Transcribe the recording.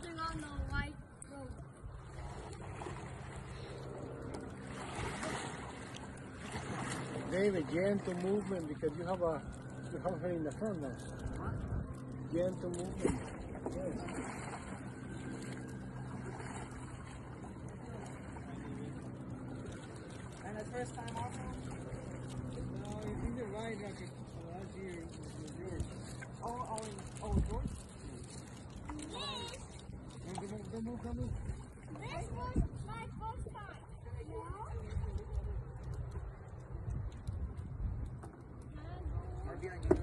building on the white road. David, gentle movement because you have a you have her in the front now. Gentle movement. Yes. And the first time also? No, you think the right record last year was yours. Oh, oh, oh, George? Don't move, don't move. This was my first time. You?